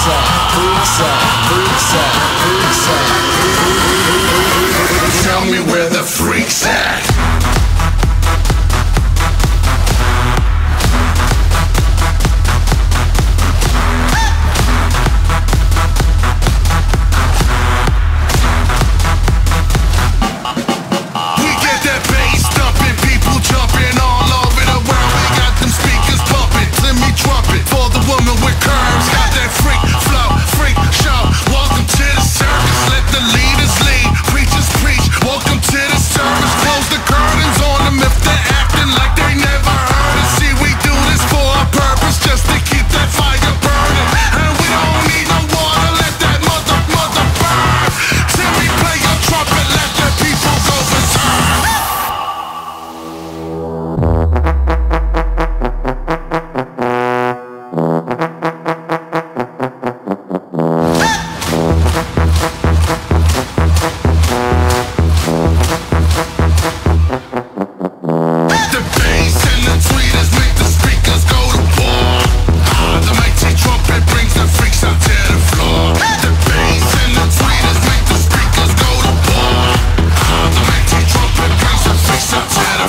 freaks out, freaks out, freaks out, freaks out.